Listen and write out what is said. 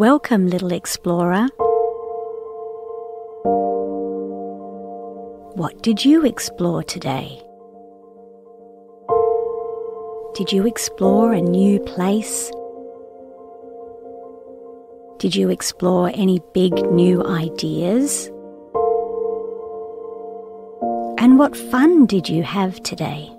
Welcome, little explorer. What did you explore today? Did you explore a new place? Did you explore any big new ideas? And what fun did you have today?